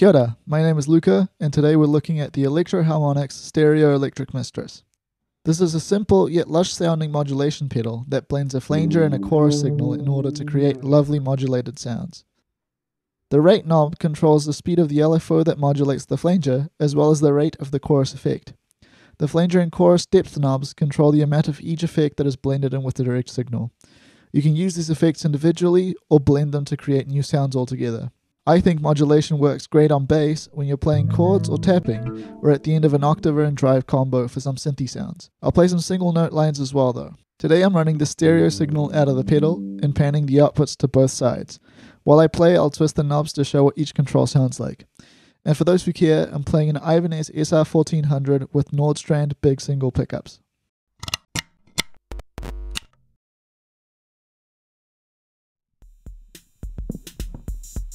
Kia ora, my name is Luca, and today we're looking at the Electro-Harmonix Stereo Electric Mistress. This is a simple yet lush sounding modulation pedal that blends a flanger and a chorus signal in order to create lovely modulated sounds. The rate knob controls the speed of the LFO that modulates the flanger, as well as the rate of the chorus effect. The flanger and chorus depth knobs control the amount of each effect that is blended in with the direct signal. You can use these effects individually or blend them to create new sounds altogether. I think modulation works great on bass when you're playing chords or tapping, or at the end of an octave and drive combo for some synthy sounds. I'll play some single note lines as well though. Today I'm running the stereo signal out of the pedal and panning the outputs to both sides. While I play, I'll twist the knobs to show what each control sounds like. And for those who care, I'm playing an Ibanez SR1400 with Nordstrand big single pickups.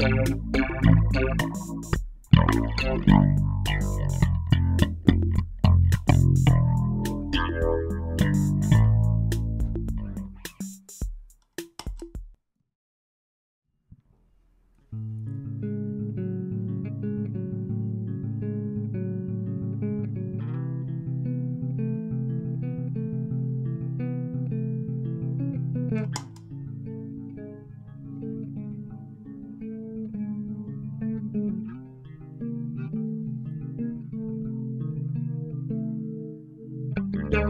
thank